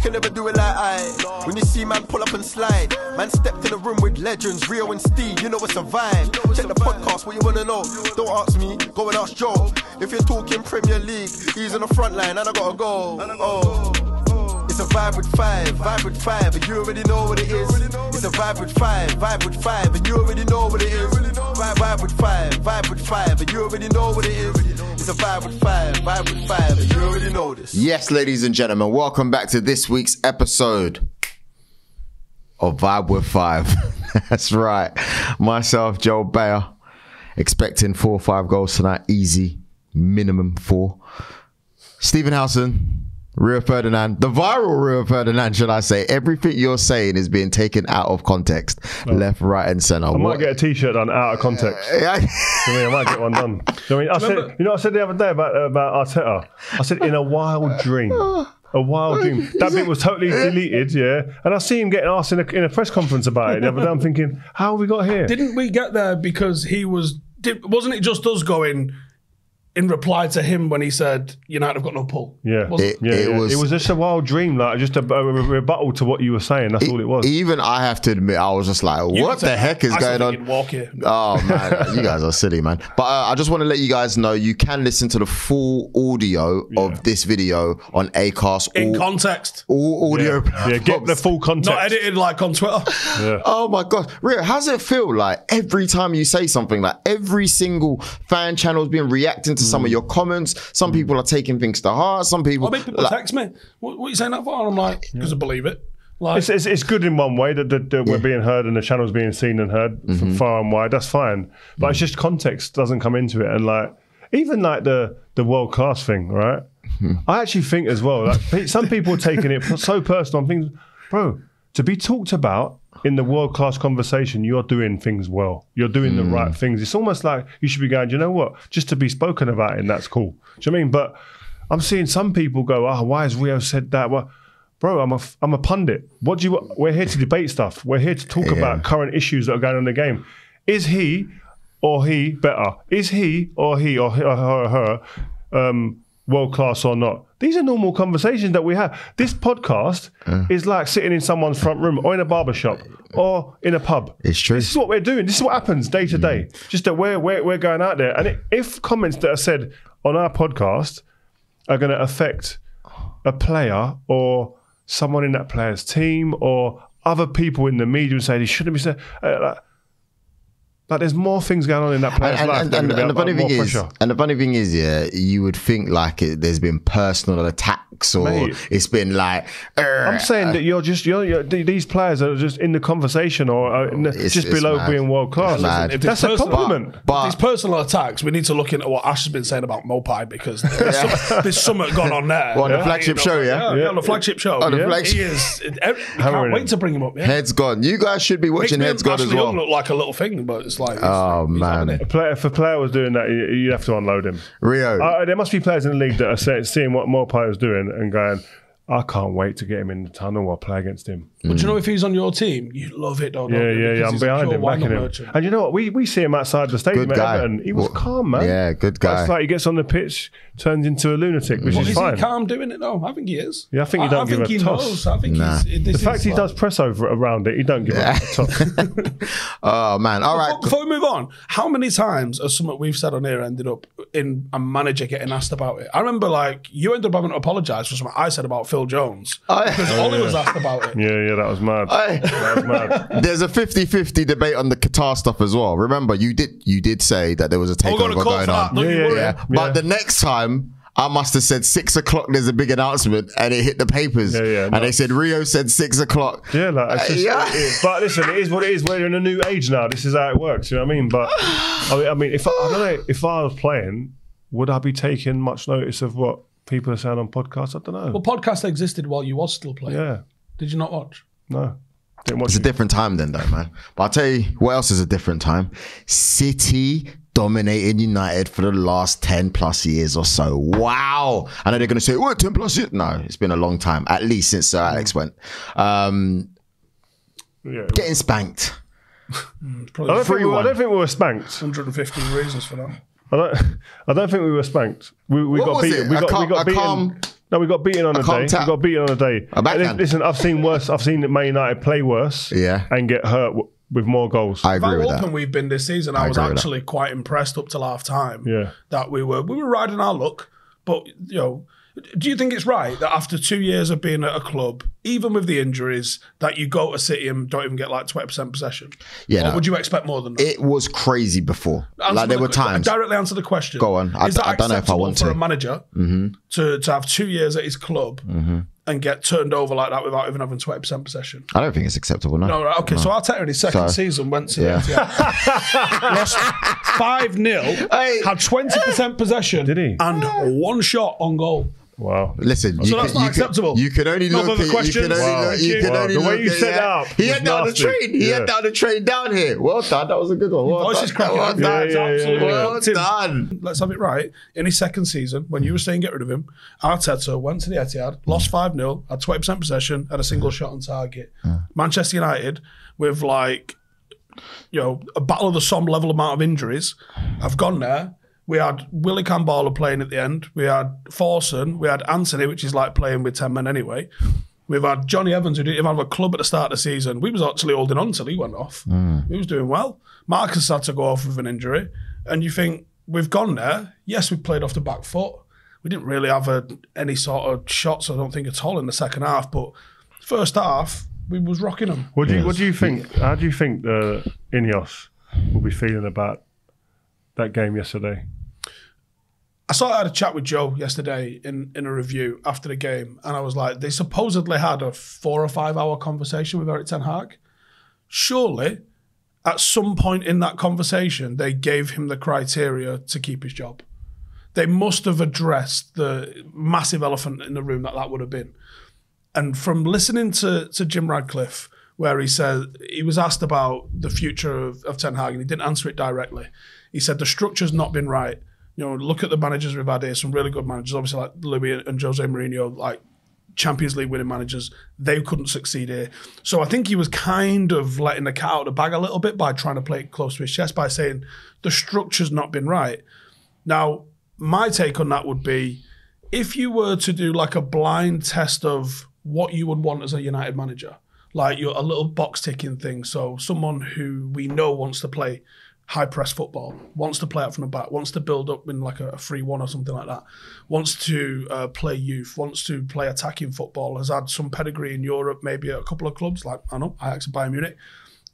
can never do it like I. When you see man pull up and slide, man stepped in the room with legends, Rio and Steve. You know it's a vibe. Check the podcast, what you wanna know? Don't ask me, go and ask Joe. If you're talking Premier League, he's in the front line and I gotta go. Oh. It's a vibe with five, vibe with five, and you already know what it is. It's a vibe with five, vibe with five, and you already know what it is. Vibe, vibe with five, vibe with five, and you already know what it is. Vibe with vibe with you already know this. Yes, ladies and gentlemen, welcome back to this week's episode of Vibe with Five. That's right. Myself, Joel Beya, expecting four or five goals tonight. Easy, minimum four. Stephen Howson, Rio Ferdinand, the viral Rio Ferdinand, should I say? Everything you're saying is being taken out of context, oh. left, right, and center. I might get a T-shirt done out of context. Yeah. I mean, I might get one done. You know, what I, mean? I said, you know I said the other day about about Arteta? I said in a wild dream. A wild dream. That bit was totally deleted, yeah. And I see him getting asked in a, in a press conference about it. The other day, I'm thinking, how have we got here? Didn't we get there because he was? Did, wasn't it just us going in reply to him when he said United have got no pull? Yeah, Was It- yeah, yeah. was- it was just a wild dream, like just a, a rebuttal to what you were saying. That's all it was. Even I have to admit, I was just like, You what the say, heck is I going on? Walk here. Oh man, you guys are silly, man. But uh, I just want to let you guys know you can listen to the full audio of this video on Acast. in all, context, all audio. yeah, get the full context. not edited like on Twitter. Oh my god, Ria, how does it feel like every time you say something, like every single fan channel's been reacting to some of your comments? Some people are taking things to heart. Some people, I mean, people like, text me, "What, what are you saying that for?" And I'm like, "Because I believe it." Like, It's, it's, it's good in one way that, that, that we're being heard and the channel's being seen and heard Mm-hmm. from far and wide. That's fine, but Mm. it's just context doesn't come into it. And like even like the the world class thing, right? Hmm. I actually think as well. Like some people are taking it so personal. I'm thinking, bro, to be talked about in the world class conversation, you're doing things well. You're doing the Hmm. right things. It's almost like you should be going. You know what? Just to be spoken about, and that's cool. Do you know what I mean? But I'm seeing some people go, "Oh, why has Rio said that?" Well, bro, I'm a I'm a pundit. What do you? We're here to debate stuff. We're here to talk about current issues that are going on in the game. Is he or he better? Is he or he or her or her um, world class or not? These are normal conversations that we have. This podcast is like sitting in someone's front room or in a barber shop or in a pub. It's true. This is what we're doing. This is what happens day to day. Just that we're, we're, we're going out there. And it, if comments that are said on our podcast are going to affect a player or someone in that player's team or other people in the media and say they shouldn't be said. Uh, like, like there's more things going on in that player's and, life. and, and, and the funny thing is, pressure. and the funny thing is, yeah, you would think like it, there's been personal attacks or Mate. it's been like. I'm saying that you're just you're, you're these players are just in the conversation or are in the- It's- just it's below mad. being world class. It's mad. If That's it's a compliment. but these personal attacks, we need to look into what Ash has been saying about Maupay because there's, some, there's something gone on there. Well, on the flagship you show, yeah? yeah, on the flagship show. On the yeah. flagship- He is. We can't wait to bring him up. Yeah. Heads gone. You guys should be watching me Heads and gone as Ashley well. Young look like a little thing, but it's like, Oh, he's man. A player, if a player was doing that, you, you have to unload him. Rio, Uh, there must be players in the league that are say, seeing what Maupay is doing and going, I can't wait to get him in the tunnel or play against him. But you know, if he's on your team, you love it, don't Yeah, you? yeah, yeah. Because I'm behind him, backing him. merchant. And you know what? We we see him outside the stadium Good guy. Everton. He was Well, calm, man. yeah, good guy. It's like he gets on the pitch, turns into a lunatic, which Well, is is fine. he calm doing it though? I think he is. Yeah, I think he don't I, give think a he toss. knows. I think Nah. he's. This The fact is he like- does press over around it, he don't give a top. oh man, all right. Before we move on, how many times has something we've said on here ended up in a manager getting asked about it? I remember like you ended up having to apologise for something I said about Phil Jones because Ole was asked about it. yeah, yeah, that was mad. Hey. That was mad. There's a 50-50 debate on the Qatar stuff as well. Remember, you did you did say that there was a oh, We're going takeover to going for that. on. Don't Yeah, yeah, worry. Yeah. Yeah. But the next time, I must have said six o'clock. There's a big announcement, and it hit the papers. Yeah, yeah, and they said Rio said six o'clock. Yeah, like it's uh, just, Yeah. it is. but listen, it is what it is. We're in a new age now. This is how it works. You know what I mean? But I mean, I mean if I, I don't know if I was playing, would I be taking much notice of what people are saying on podcasts? I don't know. Well, podcasts existed while you was still playing. yeah, Did you not watch? no, didn't watch It's a different time then, though, man. But I'll tell you what else is a different time. City dominated United for the last 10 plus years or so. Wow. I know they're going to say, what, 10 plus years? No, it's been a long time, at least since Sir Alex went. Um, Yeah. getting spanked. I don't, think we, I don't think we were spanked. 115 reasons for that. I don't. I don't think we were spanked. We, we What got was beaten. it? We A got, cal- we got a beaten. calm- No, we got beaten on a day. tap. We got beaten on a day. A backhand. And Listen, I've seen worse. I've seen Man United play worse. Yeah. And get hurt w- with more goals. I agree How with open that. we've been this season, I, I was agree with that. actually quite impressed up till half time. Yeah. that we were we were riding our luck. But you know, do you think it's right that after two years of being at a club, even with the injuries, that you go to City and don't even get like twenty percent possession? Yeah, or no. would you expect more than that? It was crazy before. Answer like there the were times. Directly answer the question. Go on. I Is that I don't know if I acceptable want for to. a manager Mm-hmm. to to have two years at his club and get turned over like that without even having twenty percent possession? I don't think it's acceptable. No. No, right, okay. So Arteta in his second So- season went to Yeah. yeah. lost five 0 Hey. had twenty percent possession, Did he? and one shot on goal. Wow. Listen, you So can, that's not you can- acceptable. you can only No look further at, you questions? can only Wow. look, you Thank can you. only the way look you set yeah. that up He had down the train. He Yeah. had down the train down here. Well done. That was a good one. Well voice done. is cracking. Well done. yeah, yeah, yeah. Well Tim. done. Let's have it right. In his second season, when you were saying get rid of him, Arteta went to the Etihad, lost mm. 5 0, had 20% possession, had a single shot on target. Manchester United, with like, you know, a battle of the Somme level amount of injuries, have gone there. We had Willy Kambwala playing at the end. We had Forson. We had Antony, which is like playing with 10 men anyway. We've had Jonny Evans, who didn't even have a club at the start of the season. We was actually holding on till he went off. Mm. He was doing well. Marcus had to go off with an injury. And you think, we've gone there. Yes, we played off the back foot. We didn't really have a, any sort of shots, I don't think, at all in the second half. But first half, we was rocking them. What do you What do you think? How do you think the Ineos will be feeling about that game yesterday? I saw I had a chat with Joe yesterday in, in a review after the game, and I was like, they supposedly had a four or five hour conversation with Eric Ten Hag. Surely, at some point in that conversation, they gave him the criteria to keep his job. They must have addressed the massive elephant in the room that that would have been. And from listening to, to Jim Ratcliffe, where he said he was asked about the future of, of Ten Hag, and he didn't answer it directly. He said the structure's not been right. You know, look at the managers we've had here, some really good managers, obviously like Louis and Jose Mourinho, like Champions League winning managers, they couldn't succeed here. So I think he was kind of letting the cat out of the bag a little bit by trying to play it close to his chest by saying the structure's not been right. Now, my take on that would be if you were to do like a blind test of what you would want as a United manager, like you're a little box ticking thing. So someone who we know wants to play high press football, wants to play out from the back, wants to build up in like a, a free one or something like that, wants to uh, play youth, wants to play attacking football, has had some pedigree in Europe, maybe at a couple of clubs like I know Ajax and Bayern Munich,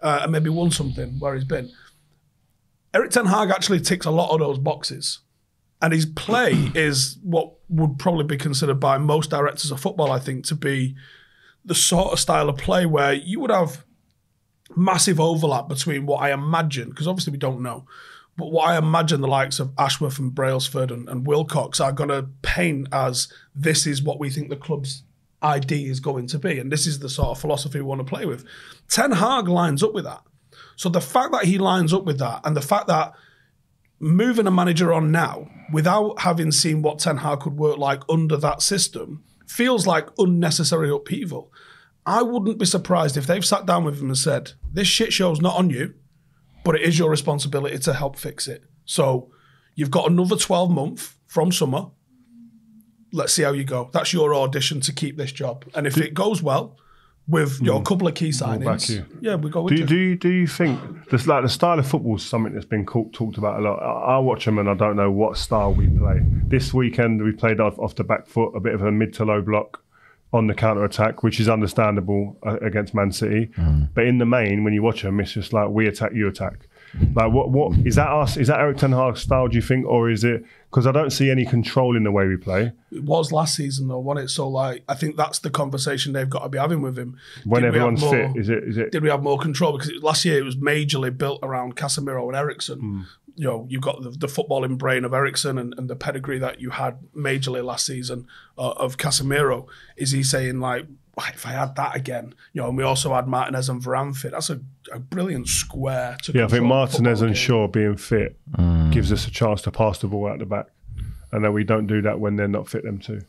uh, and maybe won something where he's been. Eric Ten Hag actually ticks a lot of those boxes. And his play is what would probably be considered by most directors of football, I think, to be the sort of style of play where you would have massive overlap between what I imagine, because obviously we don't know, but what I imagine the likes of Ashworth and Brailsford and, and Wilcox are going to paint as this is what we think the club's ID is going to be. And this is the sort of philosophy we want to play with. Ten Hag lines up with that. So the fact that he lines up with that and the fact that moving a manager on now without having seen what Ten Hag could work like under that system feels like unnecessary upheaval. I wouldn't be surprised if they've sat down with him and said, This shit show's not on you, but it is your responsibility to help fix it. So you've got another 12 month from summer. Let's see how you go. That's your audition to keep this job. And if it goes well, with hmm. your couple of key signings, you. yeah, we go with Do you, you. do you do you think this like the style of football is something that's been called, talked about a lot? I, I watch them and I don't know what style we play. This weekend we played off, off the back foot, a bit of a mid to low block on the counter attack, which is understandable uh, against Man City. But in the main, when you watch them, it's just like we attack, you attack. Like what? What is that? Us? Is that Eric Ten Hag's style? Do you think, or is it? Because I don't see any control in the way we play. It was last season though, wasn't it? So like, I think that's the conversation they've got to be having with him. When Did we have everyone's more- fit, is it? Is it? did we have more control? Because last year it was majorly built around Casemiro and Eriksen. Hmm. You know, you've got the, the footballing brain of Eriksen and, and the pedigree that you had majorly last season uh, of Casemiro. Is he saying like, if I had that again, you know? And we also had Martinez and Varane fit. That's a, a brilliant square. To Yeah, I think Martinez and game. Shaw being fit gives us a chance to pass the ball out the back, and then we don't do that when they're not fit them too.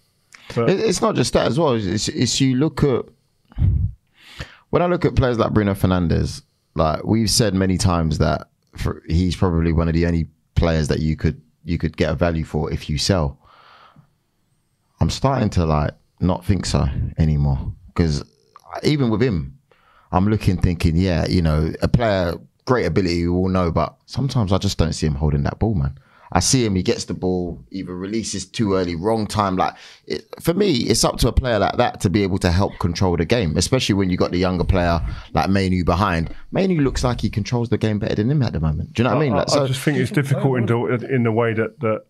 It- It's not just that as well. It's, it's you look at when I look at players like Bruno Fernandes. Like we've said many times that for, he's probably one of the only players that you could you could get a value for if you sell. I'm starting to like not think so anymore because even with him, I'm looking thinking, yeah, you know, a player great ability, we all know, but sometimes I just don't see him holding that ball, man. I see him, he gets the ball, either releases too early, wrong time. Like it, for me, it's up to a player like that to be able to help control the game, especially when you got the younger player like Mainoo behind. Mainoo looks like he controls the game better than him at the moment. Do you know what I mean? Like, I, so, I just think it's difficult in the, in the way that, that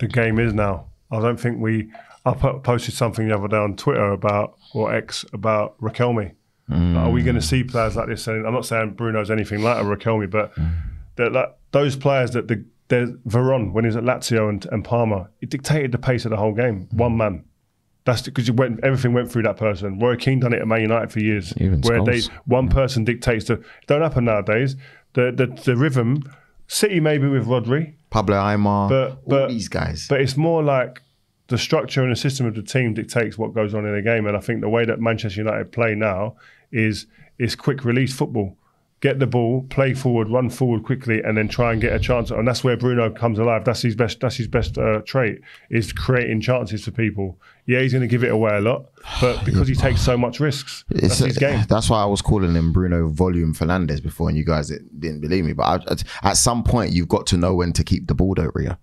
the game is now. I don't think we. I po- posted something the other day on Twitter about or X about Riquelme. Like, are we going to see players like this? And I'm not saying Bruno's anything like a Riquelme, but mm. that like, those players that the there's Veron when he was at Lazio and, and Parma, it dictated the pace of the whole game. Mm. One man. That's because went everything went through that person. Roy Keane done it at Man United for years, Even where they Scholes. one mm. person dictates the. It don't happen nowadays. The the the rhythm. City maybe with Rodri, Pablo Aimar, But- all but- these guys. but it's more like the structure and the system of the team dictates what goes on in the game. And I think the way that Manchester United play now is is quick release football. Get the ball, play forward, run forward quickly, and then try and get a chance. And that's where Bruno comes alive. That's his best. That's his best uh, trait is creating chances for people. Yeah, he's going to give it away a lot, but because he takes so much risks, that's It's his game. That's why I was calling him Bruno Volume Fernandes before, and you guys didn't believe me. But I, at- some point, you've got to know when to keep the ball, though, Ria.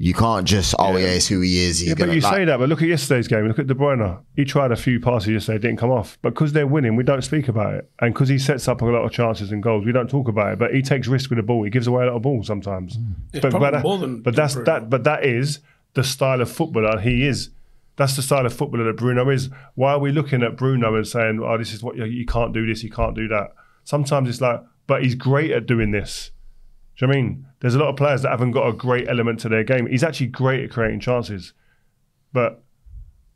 You can't just, oh yeah, it's who he is. He's Yeah, but gonna you like, say that, but look at yesterday's game. Look at De Bruyne. He tried a few passes yesterday, it didn't come off. But because they're winning, we don't speak about it. And because he sets up a lot of chances and goals, we don't talk about it. But he takes risk with the ball. He gives away a lot of balls sometimes. Mm. It's but, probably but, more than but that's that. But that is the style of footballer he is. That's the style of footballer that Bruno is. Why are we looking at Bruno and saying, "Oh, this is what you, you can't do this, you can't do that"? Sometimes it's like, but he's great at doing this. Do you know I mean? There's a lot of players that haven't got a great element to their game. He's actually great at creating chances, but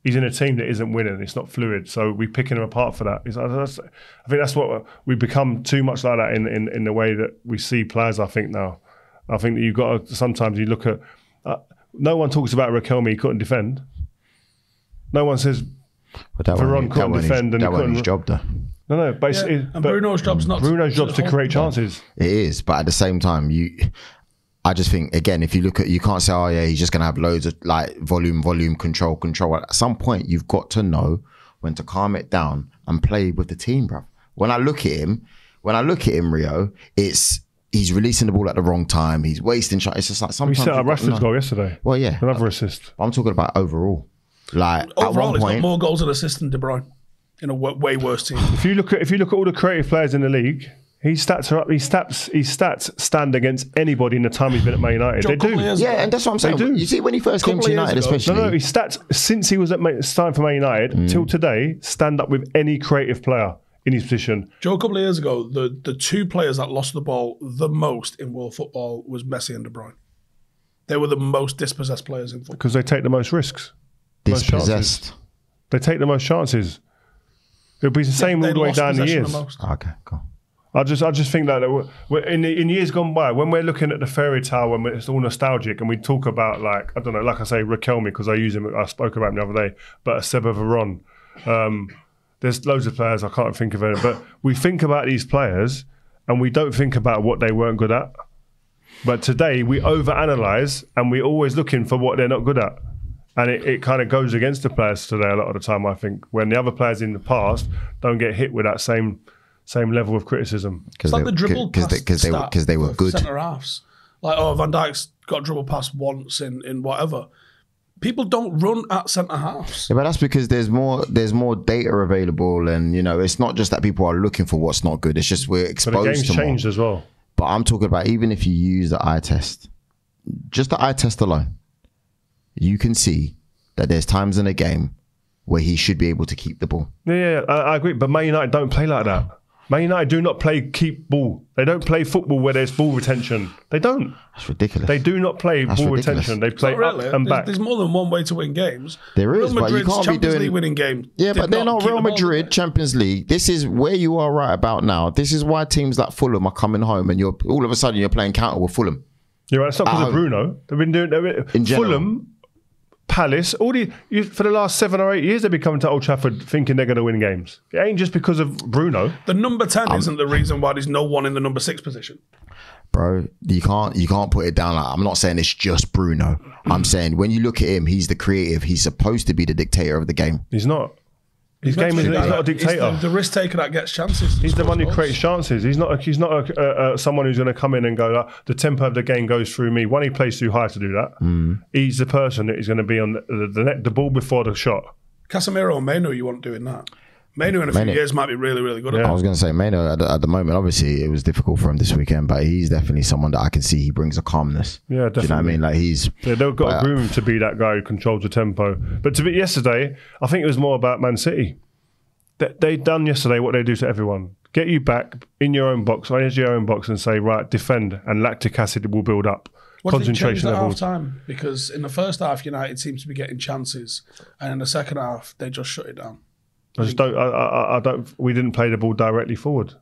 he's in a team that isn't winning. It's not fluid, so we're picking him apart for that. I think that's what we become too much like that in, in, in the way that we see players. I think now, I think that you've got to sometimes you look at. Uh, no one talks about Riquelme. He couldn't defend. No one says that Veron couldn't wasn't his- defend and that wasn't his job, though. No, no. But, it's, Yeah. it, and but Bruno's job's not Bruno's job's to hold create the chances. It is, but at the same time, you. I just think again, if you look at, you can't say, oh yeah, he's just gonna have loads of like volume, volume, control, control. At some point, you've got to know when to calm it down and play with the team, bro. When I look at him, when I look at him, Rio, it's he's releasing the ball at the wrong time. He's wasting shots. It's just like We sometimes. set up you've got to Rashford's know. goal yesterday. Well, yeah, Another assist. I'm talking about overall. Like at Overall, one he's got point, more goals and assists than De Bruyne in a w- way worse team. If you look at if you look at all the creative players in the league, his stats are up. His stats his stats stand against anybody in the time he's been at Man United. Joe, they a do. of yeah, and that's what I'm saying. They do. You see, when he first came to of United, especially, No, no, his stats since he was at Man, signed for Man United mm. till today stand up with any creative player in his position. Joe, a couple of years ago, the, the two players that lost the ball the most in world football was Messi and De Bruyne. They were the most dispossessed players in football. because they take the most risks. most dispossessed. They take the most chances. It'll be the same They all the way down the possession years. most. Okay, cool. I just, I just think that we're, we're in in years gone by, when we're looking at the fairy tale, when it's all nostalgic, and we talk about like I don't know, like I say, Riquelme because I use him. I spoke about him the other day, but a Seba Veron. Um, there's loads of players I can't think of any, but we think about these players and we don't think about what they weren't good at. But today we overanalyze and we're always looking for what they're not good at. And it, it kind of goes against the players today a lot of the time, I think, when the other players in the past don't get hit with that same same level of criticism. Because It's like the dribble because they, pass because they, were because they were good. Centre halves. Like, oh, Van Dijk's got dribble pass once in, in whatever. People don't run at centre halves. Yeah, but that's because there's more there's more data available, and you know it's not just that people are looking for what's not good. It's just we're exposed. But the game's to more. changed as well. But I'm talking about even if you use the eye test, just the eye test alone, you can see that there's times in a game where he should be able to keep the ball. Yeah, yeah, I, I agree. But Man United don't play like that. Man United do not play keep ball. They don't play football where there's ball retention. They don't. That's ridiculous. They do not play That's ball ridiculous. retention. They play really. up and there's, back. there's more than one way to win games. There is, Real but you can't be doing- League winning game. Yeah, but they're not keep Real Madrid. Champions League. This is where you are right about now. This is why teams like Fulham are coming home, and you're all of a sudden you're playing counter with Fulham. Yeah, right, it's not because At of. Bruno. They've been doing. They've been, In. Fulham Palace, all the you, for the last seven or eight years, they've been coming to Old Trafford thinking they're going to win games. It ain't just because of Bruno. The number 10 um, isn't the reason why there's no one in the number six position. bro. You can't you can't put it down like I'm not saying it's just Bruno. I'm saying when you look at him, he's the creative. He's supposed to be the dictator of the game. He's not. His game is he's not a dictator. He's the, the risk taker that gets chances. He's the one who creates chances. He's not. A, he's not a, a, a, someone who's going to come in and go. Uh, the tempo of the game goes through me. One, he plays too high to do that. Mm. He's the person that is going to be on the, the, the, net, the ball before the shot. Casemiro and Manu, you want doing that. Manu in a few years might be really, really good at Yeah. I was going to say, Mano, at the, at the moment, obviously, it was difficult for him this weekend, but he's definitely someone that I can see he brings a calmness. Yeah, Do you know what I mean? Like he's Yeah, they've got Well, uh, room to be that guy who controls the tempo. But to be yesterday, I think it was more about Man City. They, they done yesterday what they do to everyone. Get you back in your own box, or into your own box, and say, right, defend, and lactic acid will build up. What did it change Concentration at half levels. time? Because in the first half, United seems to be getting chances, and in the second half, they just shut it down. I just don't. I, I, I don't. We didn't play the ball directly forward.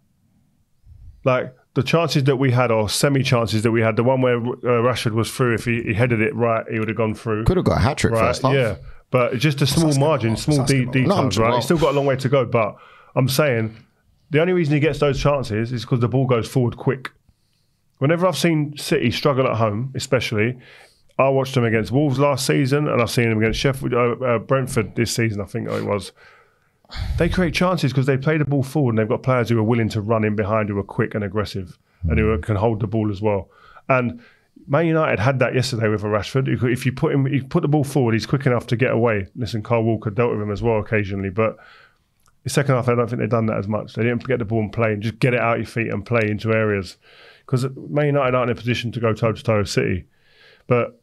Like the chances that we had, or semi chances that we had, the one where uh, Rashford was through. If he, he headed it right, he would have gone through. could have got a hat trick right? first half. Yeah, but it's just a small margin, small de- asking a lot. No, I'm details, just- right? He's still got a long way to go. But I'm saying the only reason he gets those chances is because the ball goes forward quick. Whenever I've seen City struggle at home, especially, I watched them against Wolves last season, and I've seen them against Sheffield, uh, uh, Brentford this season. I think it was. They create chances because they play the ball forward, and they've got players who are willing to run in behind, who are quick and aggressive, and who hmm. can hold the ball as well. And Man United had that yesterday with a Rashford. If you put him, you put the ball forward, he's quick enough to get away. Listen, Kyle Walker dealt with him as well occasionally, but the second half, I don't think they've done that as much. They didn't get the ball and play and just get it out your feet and play into areas. Because Man United aren't in a position to go toe to toe with City. But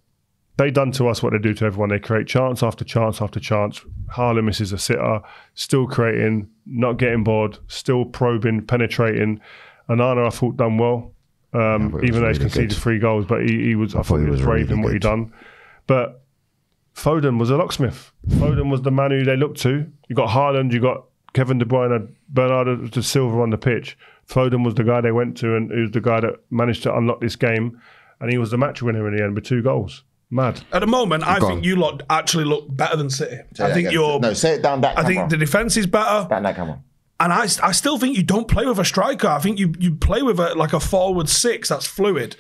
they done to us what they do to everyone. They create chance after chance after chance. Haaland misses a sitter, still creating, not getting bored, still probing, penetrating. Onana, I thought, done well. Um, he was even though he's conceded good. three goals, but he, he was, I, thought he was, brave really in what he good. done. But Foden was a locksmith. Foden was the man who they looked to. You got Haaland, you got Kevin De Bruyne, Bernardo de Silva on the pitch. Foden was the guy they went to, and he was the guy that managed to unlock this game. And he was the match winner in the end with two goals. Mad. At the moment, I Go think you lot actually look better than City. I think again. you're. No, say it down that I think camera. the defense is better. Down that camera. And I, I still think you don't play with a striker. I think you, you play with a like a forward six that's fluid.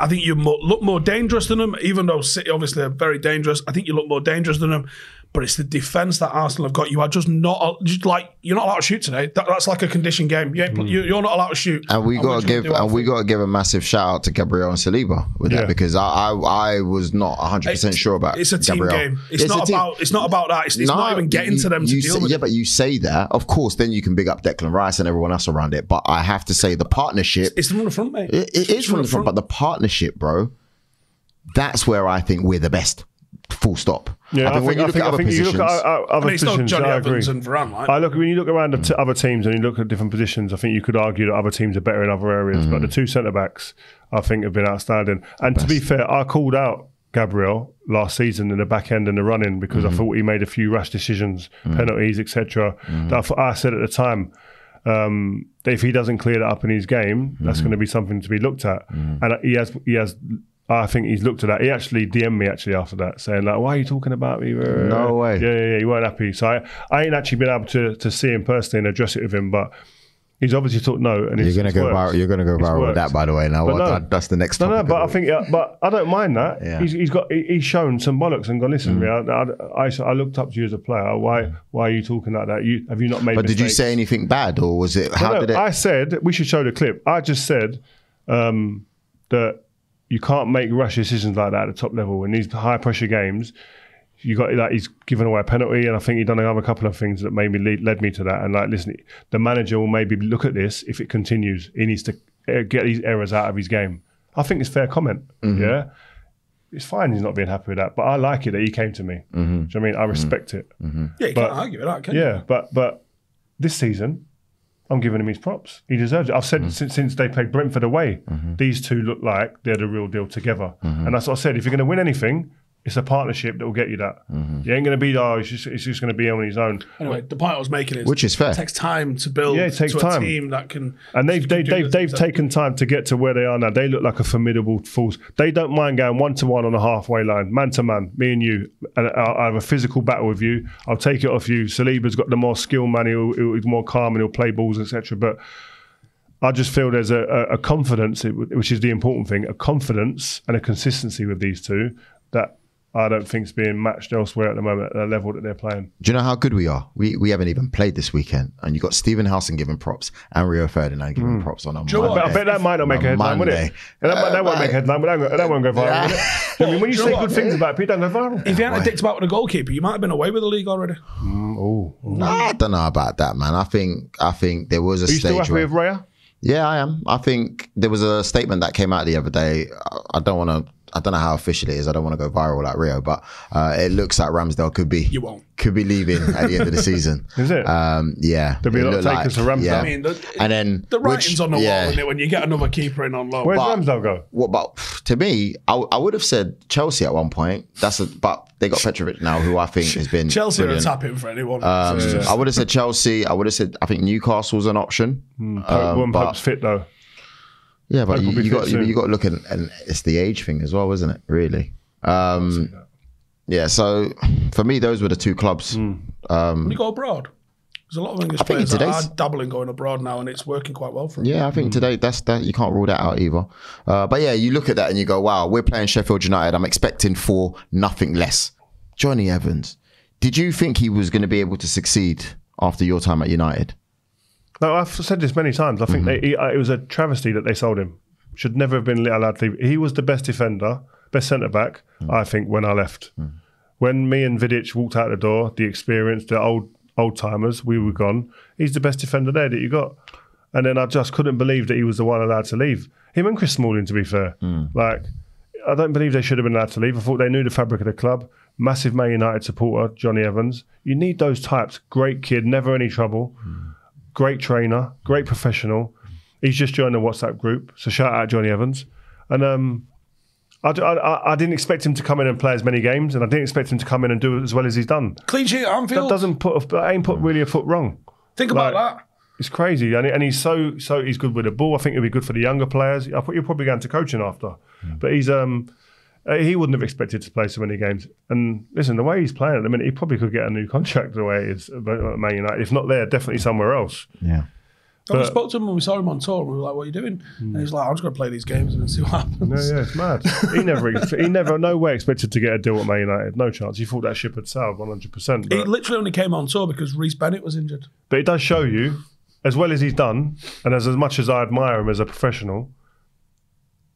I think you mo- look more dangerous than them, even though City obviously are very dangerous. I think you look more dangerous than them. But it's the defense that Arsenal have got. You are just not just like you're not allowed to shoot today. That, that's like a condition game. You ain't, Mm. you, you're not allowed to shoot. And we what got to give and we got to give a massive shout out to Gabriel and Saliba with Yeah. that because I I, I was not 100 percent sure about. It. It's a team Gabriel. game. It's, a not team- about. It's not about that. It's, it's not even getting you- to them to deal say- with Yeah, it. but you say that, of course, then you can big up Declan Rice and everyone else around it. But I have to say the partnership. It's from the front, mate. It, it is from the front, but the partnership, bro, that's where I think we're the best. Full stop. Yeah, I think, I think, I think you look at uh, other I mean, it's not positions. Jonny I agree. Evans and Varane, right? I look when you look around at other teams and you look at different positions. I think you could argue that other teams are better in other areas, but the mm. two centre backs I think have been outstanding. And to be fair, I called out Gabriel last season in the back end and the running because I mm. thought he made a few rash decisions, mm. penalties, etc. That I, I said at the time. Um, that if he doesn't clear that up in his game, that's going to be something to be looked at. And he has, he has. I think he's looked at that. He actually DM'd me actually after that, saying like, "Why are you talking about me?" No way. Yeah, yeah, yeah. He weren't happy. So I, I ain't actually been able to to see him personally and address it with him, but he's obviously took note. And You're gonna go viral. You're gonna go viral with that, by the way. Now, what, no. that- that's the next. No, no, but I think, yeah, but I don't mind that. Yeah. He's, he's got, he- he's shown some bollocks and gone. Listen, Mm. I, I, I, looked up to you as a player. Why, why are you talking like that? You have you not made? But did you say anything bad, or was it? How No, did it? I said we should show the clip. I just said um, that you can't make rash decisions like that at the top level in these high pressure games. You got like he's given away a penalty, and I think he done another couple of things that maybe lead, led me to that. And like, listen, the manager will maybe look at this if it continues. He needs to uh, get these errors out of his game. I think it's fair comment. Mm-hmm. Yeah, it's fine. He's not being happy with that, but I like it that he came to me. Mm-hmm. Do you know what I mean? I respect it. yeah, you but- can't argue with that, can you? Yeah, but but this season, I'm giving him his props. He deserves it. I've said mm. since, since they played Brentford away, mm-hmm. these two look like they're the real deal together. Mm-hmm. And that's what I said. If you're going to win anything, It's a partnership that will get you that. Mm-hmm. You ain't going to be, oh, it's just, it's just going to be on his own. Anyway, the point I was making is Which is fair. It takes time to build Yeah, it takes to time. a team that can. And they've they, do they've they've taken time to get to where they are now. They look like a formidable force. They don't mind going one to one on a halfway line, man to man, me and you. And I'll, I'll have a physical battle with you. I'll take it off you. Saliba's got the more skill man. He'll, he'll, he's more calm and he'll play balls, etc. But I just feel there's a, a, a confidence, which is the important thing, a confidence and a consistency with these two that I don't think is being matched elsewhere at the moment at the level that they're playing. Do you know how good we are? We we haven't even played this weekend, and you got Stephen Howson giving props and Rio Ferdinand giving props on a you know? But I bet that might not make a On headline, would it? Monday. And that, that won't Uh, make a headline, but that, won't- that won't go viral. will it? I mean, when you you say good things about people, don't go viral. If you hadn't dicked about with a goalkeeper, you might have been away with the league already. Oh, I don't know about that, man. I think I think there was a Are you still happy where with Raya? Yeah, I am. I think there was a statement that came out the other day. I- I don't want to. I don't know how official it is. I don't want to go viral like Rio, but uh, it looks like Ramsdale could be You won't. could be leaving at the end of the season. Is it? Um, yeah, There'll be a It lot of looked takers for Ramsdale. I mean, the, and then the which- writing's on the yeah. wall, isn't it? When you get another keeper in on loan. Where's but- Ramsdale go? What about to me? I, I would have said Chelsea at one point. That's a but they got Petrovic now, who I think has been Chelsea brilliant. are tapping for anyone. Um, So just- I would have said Chelsea. I would have said I think Newcastle's an option. Pope, Um, when but- Pope's fit though. Yeah, but you, you got you, soon. you got to look at and it's the age thing as well, isn't it? Really. Um, yeah. So for me, those were the two clubs. Hmm. when you go abroad, there's a lot of English I think in players that are dabbling going abroad now, and it's working quite well for them. Yeah, I think today that's that you can't rule that out either. Uh, but yeah, you look at that and you go, "Wow, we're playing Sheffield United. I'm expecting for nothing less." Jonny Evans, did you think he was going to be able to succeed after your time at United? No, I've said this many times. I think Mm-hmm. they, he, uh, it was a travesty that they sold him. Should never have been allowed to leave. He was the best defender, best centre back, Mm. I think, when I left. When me and Vidic walked out the door, the experience, the old old timers, we were gone. He's the best defender there that you got. And then I just couldn't believe that he was the one allowed to leave. Him and Chris Smalling, to be fair. Mm. Like, I don't believe they should have been allowed to leave. I thought they knew the fabric of the club. Massive Man United supporter, Jonny Evans. You need those types. Great kid, never any trouble great trainer, great professional. He's just joined the WhatsApp group, so shout out Jonny Evans. And um, I, I, I didn't expect him to come in and play as many games, and I didn't expect him to come in and do as well as he's done. Clean sheet at That Anfield. doesn't put a, ain't put really a foot wrong. Think about like- that. It's crazy, and, and he's so so he's good with the ball. I think he'll be good for the younger players. I thought you're probably going to coaching after, but he's um uh, he wouldn't have expected to play so many games. And listen, the way he's playing at the minute, he probably could get a new contract the way it is at Man United. If not there, definitely somewhere else. Yeah. I spoke to him when we saw him on tour. and We were like, "What are you doing?" And he's like, "I'm just going to play these games and see what happens." No, yeah, it's mad. He never, he never, no way expected to get a deal at Man United. No chance. He thought that ship had sailed one hundred percent. He literally only came on tour because Rhys Bennett was injured. but it does show you, as well as he's done, and as as much as I admire him as a professional,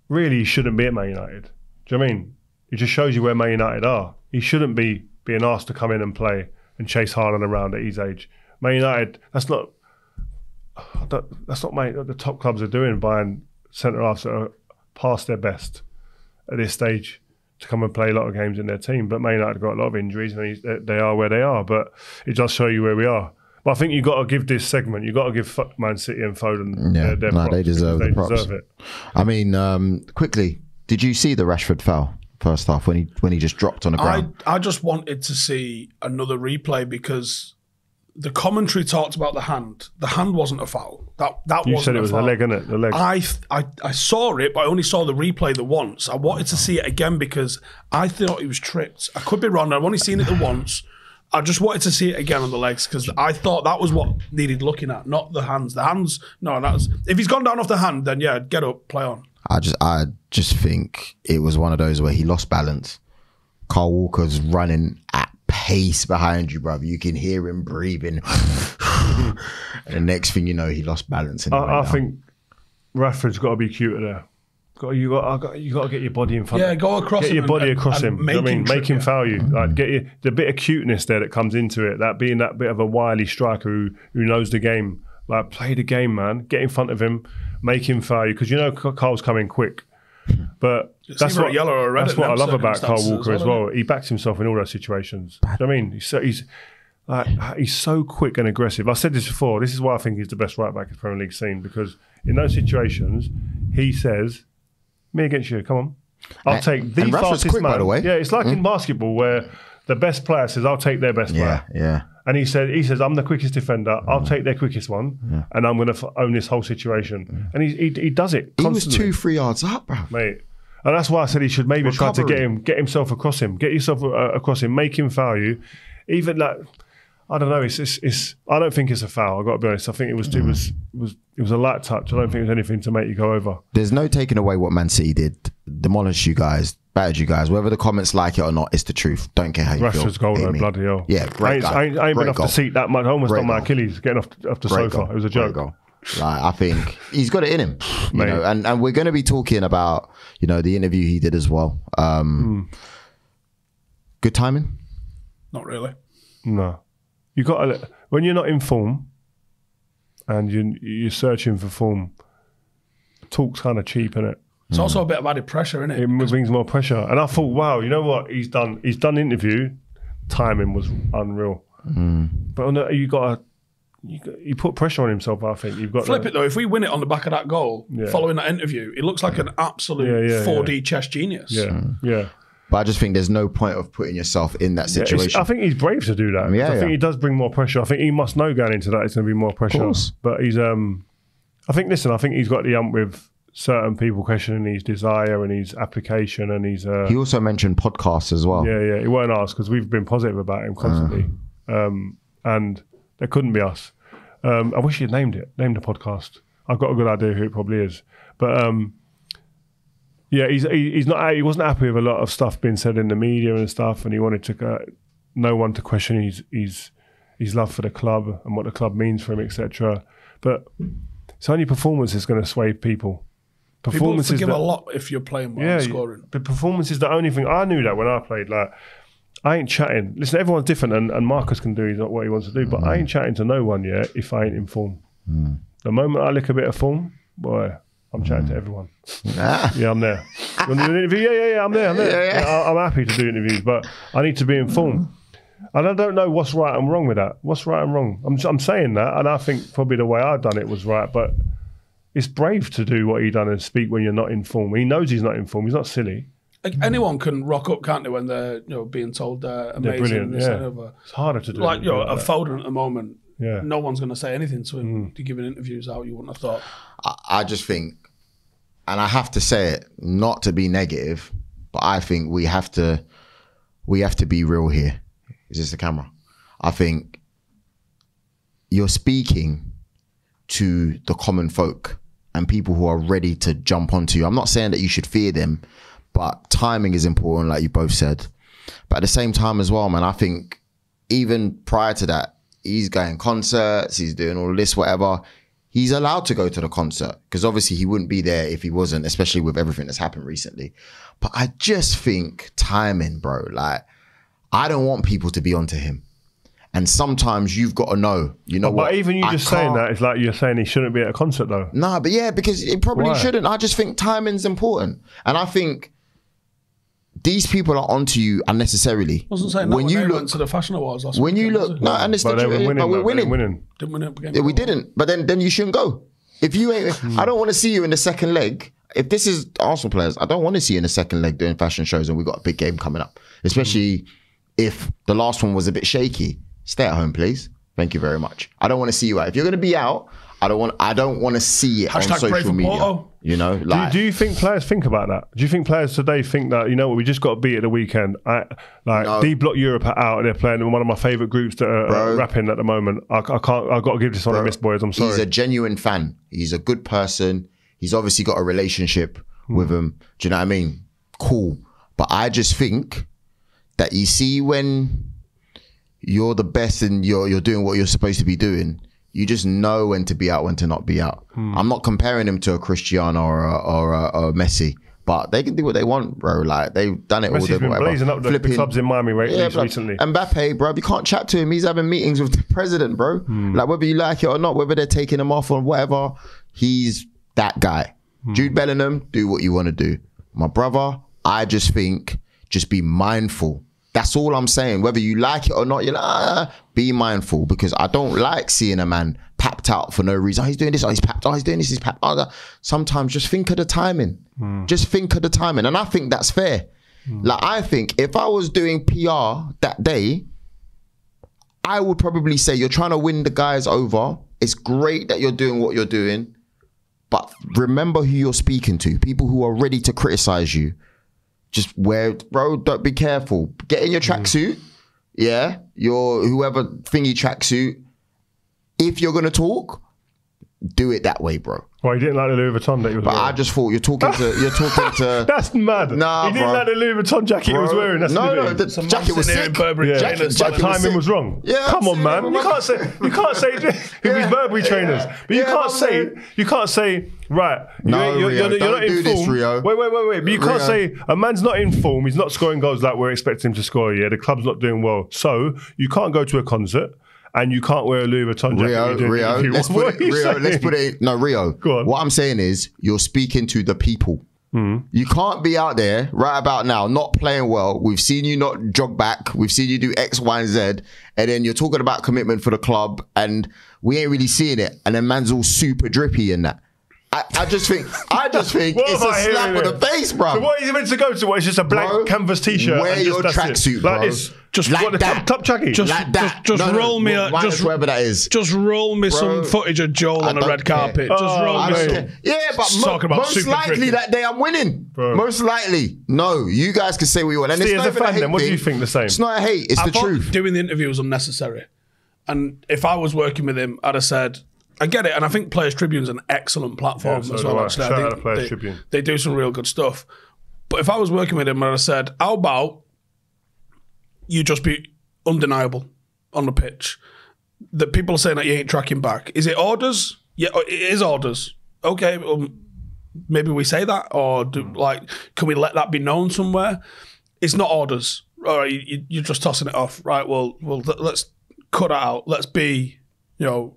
really he shouldn't be at Man United. Do you know I mean? It just shows you where Man United are. He shouldn't be being asked to come in and play and chase Haaland around at his age. Man United, that's not. That's not what the top clubs are doing, buying centre halves that are past their best at this stage to come and play a lot of games in their team. But Man United have got a lot of injuries and he's- they- are where they are. But it does show you where we are. But I think you've got to give this segment, you've got to give Man City and Foden Yeah, their, their no, props they deserve the props. deserve it. I mean, um, quickly, did you see the Rashford foul first half when he when he just dropped on the ground? I I just wanted to see another replay because the commentary talked about the hand. The hand wasn't a foul. That that You wasn't said it a was foul. the leg, innit? The leg. I, th- I I saw it, but I only saw the replay the once. I wanted to see it again because I thought he was tripped. I could be wrong. I've only seen it the once. I just wanted to see it again on the legs because I thought that was what needed looking at, not the hands. The hands, no, that's if he's gone down off the hand, then yeah, get up, play on. I just I just think it was one of those where he lost balance. Kyle Walker's running at pace behind you, brother. You can hear him breathing. and the next thing you know, he lost balance. And I, I think Rashford's got to be cuter there. Got you got, I got you got to get your body in front. Yeah, go across him. Get him your body and- across and him. Do you know what I mean, make him make him trip, foul you. Like get you the bit of cuteness there that comes into it. That being that bit of a wily striker who who knows the game. Like play the game, man. Get in front of him, make him foul you because you know Kyle's coming quick. But that's what yellow or red That's what I love about Kyle Walker as as well, well. He backs himself in all those situations. You know I mean, he's so, he's like he's so quick and aggressive. I said this before. This is why I think he's the best right back in the Premier League scene because in those situations, he says, "Me against you, come on." I'll And- take the fastest quick, by man. the way. Hmm? Yeah, it's like in basketball where the best player says, "I'll take their best Yeah, player." yeah. And he said, "He says I'm the quickest defender. I'll take their quickest one, and I'm going to f- own this whole situation." And he, he he does it. He was two, three yards up, bro. mate. And that's why I said he should maybe try to get him, get himself across him, get yourself uh, across him, make him foul you. Even like, I don't know. It's, it's, it's I don't think it's a foul. I got to be honest. I think it was, it was, was, it was a light touch. I don't think it was anything to make you go over. There's no taking away what Man City did. Demolished you guys, battered you guys. Whether the comments like it or not, it's the truth. Don't care how you feel. Rashford's goal, Hate though, me. bloody hell. Yeah, I great ain't, guy. I ain't, I ain't Great been off goal. the seat that much. I almost Great on my. Achilles getting off, off the Great sofa. goal. It was a Great joke. goal. Like I think he's got it in him, you Mate. know. And and we're going to be talking about you know the interview he did as well. Um, Hmm. Good timing. Not really. No, you got to when you're not in form, and you you're searching for form. Talk's kind of cheap, is it? It's also a bit of added pressure, isn't it? it brings more pressure. And I thought, wow, you know what? He's done. He's done interview. Timing was unreal. Mm. But on the, you got to. You, you put pressure on himself. I think you've got Flip to, it though. If we win it on the back of that goal, Yeah. following that interview, it looks like an absolute Yeah, yeah, 4D chess genius. Yeah, yeah. But I just think there's no point of putting yourself in that Yeah, situation. I think he's brave to do that. Yeah, I think he does bring more pressure. I think he must know going into that it's going to be more pressure. course. But he's um, I think listen, I think he's got the ump with certain people questioning his desire and his application and his uh, he also mentioned podcasts as well. Yeah, yeah. He weren't us because we've been positive about him constantly, um, and there couldn't be us. Um, I wish he'd named it, named the podcast. I've got a good idea who it probably is, but um, yeah, he's he, he's not he wasn't happy with a lot of stuff being said in the media and stuff, and he wanted to uh, no one to question his his his love for the club and what the club means for him, etc. But it's only performance is going to sway people. People Performance is forgive the- a lot if you're playing well and scoring. the performance is the only thing. I knew that when I played. Like, I ain't chatting. Listen, everyone's different, and, and Marcus can do his- what he wants to do, but I ain't chatting to no one yet if I ain't in form. The moment I lick a bit of form, boy, I'm chatting to everyone. Ah, Yeah, I'm there. You want to do an interview? Yeah, yeah, yeah, I'm there. I'm there. Yeah, yeah. I- I'm happy to do interviews, but I need to be informed. form. And I don't know what's right and wrong with that. What's right and wrong? I'm, I'm saying that, and I think probably the way I've done it was right, but it's brave to do what he done and speak when you're not informed. He knows he's not informed. He's not silly. Like, anyone can rock up, can't they, when they're you know being told they're amazing brilliant, and this yeah. It's harder to do. Like you know, than a that. Foden at the moment, Yeah. no one's going to say anything to him. Hmm. To giving interviews out, you wouldn't have thought. I, I just think, and I have to say it not to be negative, but I think we have to, we have to be real here. Is this the camera? I think you're speaking to the common folk and people who are ready to jump onto you. I'm not saying that you should fear them, but timing is important, like you both said. But at the same time as well, man, I think even prior to that, he's going concerts, he's doing all this, whatever. He's allowed to go to the concert because obviously he wouldn't be there if he wasn't, especially with everything that's happened recently. But I just think timing, bro. Like, I don't want people to be onto him. And sometimes you've got to know, you know what? But even you I just saying that, it's like you're saying he shouldn't be at a concert though. Nah, but yeah, because it probably Why? shouldn't. I just think timing's important. And I think these people are onto you unnecessarily. Wasn't saying when when, you they look, went to the fashion Awards last when you weekend, look, no, and it's the But they were truth, winning. but we're though. They winning. winning. Didn't win it again. Yeah, we didn't. But then, then you shouldn't go. If you ain't, Hmm. I don't want to see you in the second leg. If this is Arsenal players, I don't want to see you in the second leg doing fashion shows, and we got a big game coming up. Especially if the last one was a bit shaky. Stay at home, please. Thank you very much. I don't want to see you out. If you're going to be out, I don't want. I don't want to see it on Hashtag pray social media. Porto. You know, Do, like do you think players think about that? Do you think players today think that you know what we just got to beat at the weekend? I, like No. D Block Europe are out and they're playing in one of my favourite groups that are, Bro. rapping at the moment. I, I can't. I've got to give this one a miss, boys. I'm sorry. He's a genuine fan. He's a good person. He's obviously got a relationship hmm. with him. Do you know what I mean? Cool. But I just think that you see when you're the best and you're you're doing what you're supposed to be doing, you just know when to be out, when to not be out. I'm not comparing him to a Cristiano or a, or a, or a Messi. But they can do what they want, bro. Like they've done it all. Messi's They've been blazing up the, the clubs in Miami right, yeah, bro. recently. Mbappe, bro, you can't chat to him. He's having meetings with the president, bro. Hmm. Like whether you like it or not, whether they're taking him off or whatever, he's that guy. Hmm. Jude Bellingham, do what you want to do. My brother, I just think just be mindful. That's all I'm saying. Whether you like it or not, you're like, ah, be mindful because I don't like seeing a man papped out for no reason. Oh, he's doing this. Oh, he's papped. Oh, he's doing this. He's papped. Oh. Sometimes just think of the timing. Just think of the timing, and I think that's fair. Like I think if I was doing PR that day, I would probably say you're trying to win the guys over. It's great that you're doing what you're doing, but remember who you're speaking to. People who are ready to criticize you. Just wear, bro. Don't be careful. Get in your mm. tracksuit. Yeah, your whoever thingy tracksuit. If you're gonna talk, do it that way, bro. Well, he didn't like the Louis Vuitton that he was But wearing. I just thought you're talking to you're talking to. That's mad. Nah, he didn't bro. like the Louis Vuitton jacket he was wearing. That's no, no, the Some jacket was there sick. in Burberry Yeah, Jacket- trainers but jacket selling was timing sick. was wrong. Yeah, come on, man. You can't say you can't say it was Burberry trainers, but you Yeah, can't I'm say saying- you can't say right. you No, you're, Rio, you're, you're don't not do in this, form. Rio. Wait, wait, wait, wait. But you can't Rio. say a man's not in form. He's not scoring goals like we're expecting him to score. Yeah, the club's not doing well, so you can't go to a concert. And you can't wear a Louis Vuitton jacket. Rio, Rio, let's put it, Rio, let's put it, no, Rio. Go on. What I'm saying is, you're speaking to the people. Hmm. You can't be out there right about now not playing well. We've seen you not jog back. We've seen you do X, Y, and Z. And then you're talking about commitment for the club, and we ain't really seeing it. And then man's all super drippy in that. I, I just think, I just think it's am a I hearing slap on here? the face, bro. So what is he meant to go to? What, it's just a black Bro, canvas t-shirt. wear and your that's it? tracksuit, Like bro. it's Just like what the that. top, top jacket. Just- like that. just roll me a- minus just- whatever that is. Just roll me some footage of Joel I on a red care. carpet. Just Oh, roll I me some. Yeah, but Just mo- talking about most likely cricket. that day I'm winning. Bro. Most likely. No, you guys can say what you want. And See, it's as not a fan hate then, what do you think the same? It's not a hate. It's the truth. doing the interview was unnecessary. And if I was working with him, I'd have said, I get it. And I think Players Tribune's an excellent platform Yeah, so as well, I. actually. Shout I out think to Players they, Tribune. they do some real good stuff. But if I was working with him, and have said, How about you just be undeniable on the pitch? That people are saying that you ain't tracking back. Is it orders? Yeah, it is orders. Okay, um, maybe we say that, or do, like, can we let that be known somewhere? It's not orders. All right, you, you're just tossing it off. Right. Well, well, th- let's cut it out. Let's be, you know,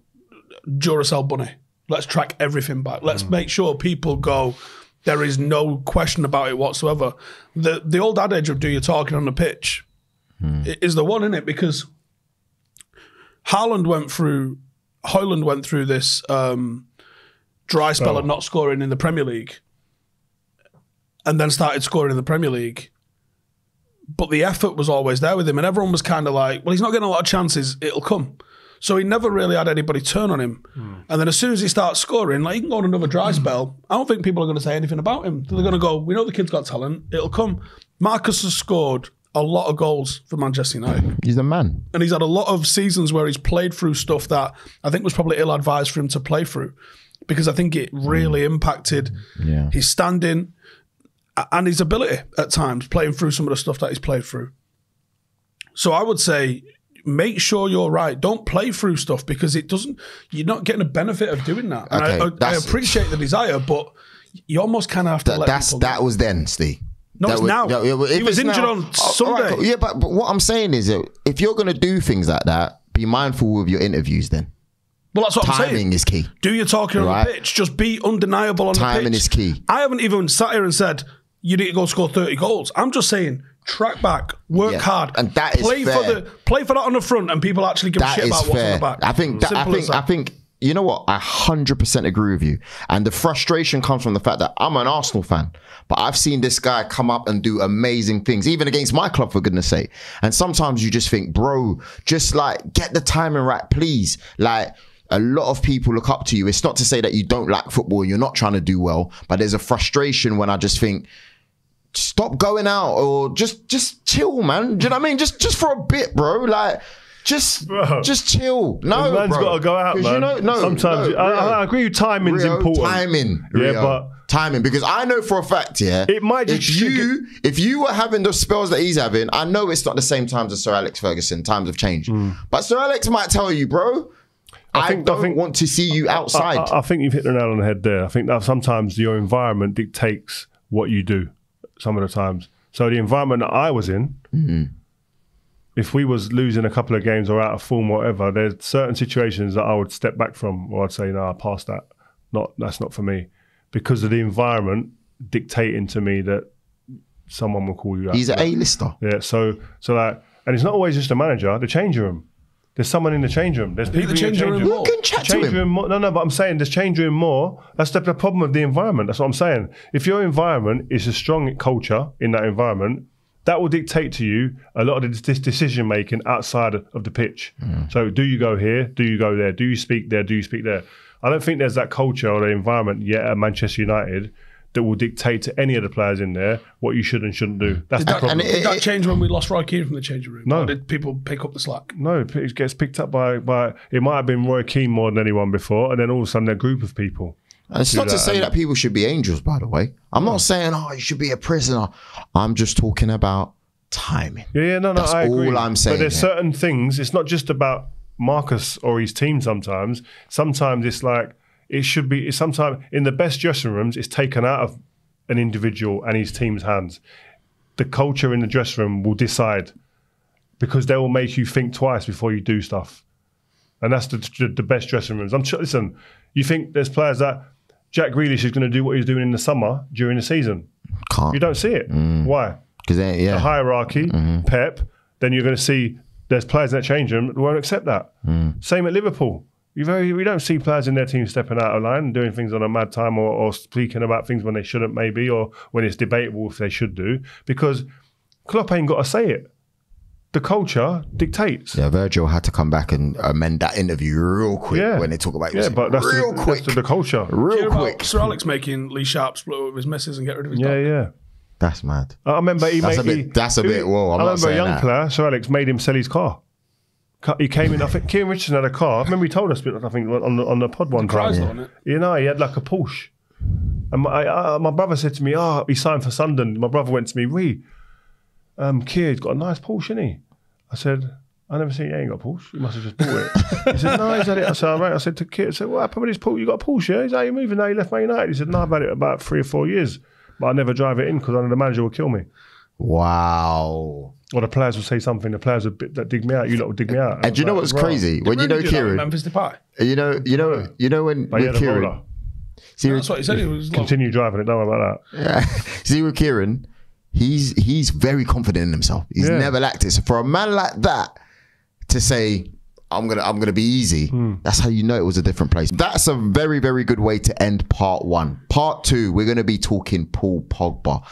Duracell bunny. Let's track everything back. Let's make sure people go. There is no question about it whatsoever. The the old adage of "Do your talking on the pitch" i- is the one in it because Haaland went through, Højlund went through this um, dry spell of not scoring in the Premier League, and then started scoring in the Premier League. But the effort was always there with him, and everyone was kind of like, "Well, he's not getting a lot of chances; it'll come." So he never really had anybody turn on him. Hmm. And then as soon as he starts scoring, like he can go on another dry hmm. spell. I don't think people are going to say anything about him. They're going to go, "We know the kid's got talent; it'll come." Marcus has scored a lot of goals for Manchester United He's a man. and he's had a lot of seasons where he's played through stuff that I think was probably ill advised for him to play through because I think it hmm. really impacted Yeah. his standing and his ability at times playing through some of the stuff that he's played through. So I would say make sure you're right. Don't play through stuff because it doesn't. You're not getting a benefit of doing that. And Okay, I, I, I appreciate the desire, but you almost kind of have to That, that's that was then, Steve. No, That it's was- now. yeah, well, He was injured now- on Oh, right, Sunday. cool. yeah, but, but what I'm saying is if you're going to do things like that, be mindful with your interviews. Then Well, that's what I'm saying. timing is key. Do your talking on Right. the pitch. Just be undeniable on the pitch. Timing is key. I haven't even sat here and said you need to go score thirty goals. I'm just saying track back, work Yeah, hard, and that is play for fair. the play for that on the front, and people actually give a shit about what's on fair. the back. I think. That, I think. I think. You know what? I hundred percent agree with you. And the frustration comes from the fact that I'm an Arsenal fan, but I've seen this guy come up and do amazing things, even against my club, for goodness sake. And sometimes you just think, bro, just like get the timing right, please. Like a lot of people look up to you. It's not to say that you don't like football you're not trying to do well, but there's a frustration when I just think, stop going out or just just chill, man. Do you know what I mean? Just just for a bit, bro. Like just Bro. just chill. No, man's bro. got to go out, man. You know, no, Sometimes no, I, Rio. I agree. with Timing's Rio, important. Timing, Yeah, Rio. but- timing because I know for a fact, yeah, It might if just you if you were having the spells that he's having, I know it's not the same times as Sir Alex Ferguson. Times have changed, hmm. but Sir Alex might tell you, bro. I, think- I don't think- want to see you outside. I, I think you've hit the nail on the head there. I think that sometimes your environment dictates what you do. Some of the times. So the environment that I was in, Mm-hmm. if we was losing a couple of games or out of form, or whatever, there's certain situations that I would step back from, or I'd say, "No, I passed that. Not that's not for me," because of the environment dictating to me that someone will call you out. he's an. A-lister. Yeah, so so like, and it's not always just a manager, the changing room. There's someone in the change room. There's people the change in the change more. room. Who can chat to Change him? room more. No, no, but I'm saying there's change room more. That's the, the problem of the environment. That's what I'm saying. If your environment is a strong culture in that environment, that will dictate to you a lot of this decision making outside of the pitch. Mm. So, do you go here? Do you go there? Do you speak there? Do you speak there? I don't think there's that culture or the environment yet at Manchester United that will dictate to any of the players in there what you should and shouldn't do. That's the Did that, problem. and it- did that change when we lost Roy Keane from the changing room? No. Or did people pick up the slack? No, it gets picked up by, by it might have been Roy Keane more than anyone before, and then all of a sudden a group of people. And it's do not to say that people should be angels, by the way. I'm not saying, oh, you should be a prisoner. I'm just talking about timing. Yeah, yeah, no, no, That's I agree. all I'm saying But there's here. certain things. It's not just about Marcus or his team. Sometimes, sometimes it's like it should be. Sometimes in the best dressing rooms, it's taken out of an individual and his team's hands. The culture in the dressing room will decide because they will make you think twice before you do stuff, and that's the the, the best dressing rooms. I'm sure. Listen, you think there's players that Jack Grealish is going to do what he's doing in the summer during the season. Can't. You don't see it. Mm. Why? Because, yeah. the hierarchy, mm-hmm. Pep, then you're going to see there's players that change that won't accept that. Mm. Same at Liverpool. You very we don't see players in their team stepping out of line and doing things on a mad time or, or speaking about things when they shouldn't maybe or when it's debatable if they should do because Klopp ain't got to say it. The culture dictates. Yeah, Virgil had to come back and amend that interview real quick Yeah. when they talk about it. Yeah, but that's, real the, quick. that's the, the culture. Hear real about quick. Sir Alex making Lee Sharpe split up with his missus and get rid of his Yeah, dog. yeah. That's mad. I remember he That's made. a bit- he- that's a bit- whoa, I'm I remember saying a young that. player, Sir Alex, made him sell his car. He came in. I think Kieran Richardson had a car. I remember he told us. I think on the on the pod one time. Wasn't it? You know, he had like a Porsche. And my, I, my brother said to me, "Oh, he signed for Sunderland." My brother went to me, "Ree, um, Kier's got a nice Porsche, isn't he?" I said, "I never seen. He ain't got a Porsche. He must have just bought it." he said, "No, he's had it." I said, "All right." I said to I said, "What happened with his Porsche? You got a Porsche? Yeah? He's how you moving now? You left Man United." He said, "No, I've had it about three or four years, but I never drive it in because I know the manager will kill me." Wow. Or the players will say something. The players would, that dig me out. You lot will dig me out. And do you know what's crazy? When you know Really do that with Kieran, Memphis Depay. you know, you know, you know when But he with had a Kieran, roller. see, That's what he said. He was like, Continue driving it. Don't worry about that. see with Kieran, he's he's very confident in himself. He's Yeah. never lacked it. So for a man like that to say, I'm gonna I'm gonna be easy, Hmm. that's how you know it was a different place. That's a very, very good way to end part one. Part two, we're gonna be talking Paul Pogba.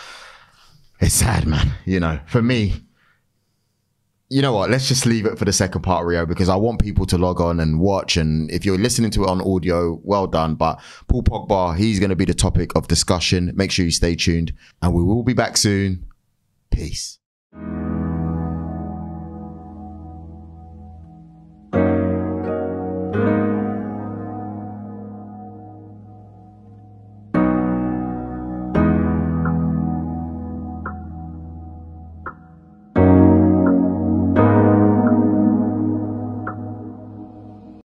It's sad, man. You know, for me, you know what? Let's just leave it for the second part, Rio, because I want people to log on and watch. And if you're listening to it on audio, well done. But Paul Pogba, he's going to be the topic of discussion. Make sure you stay tuned, and we will be back soon. Peace.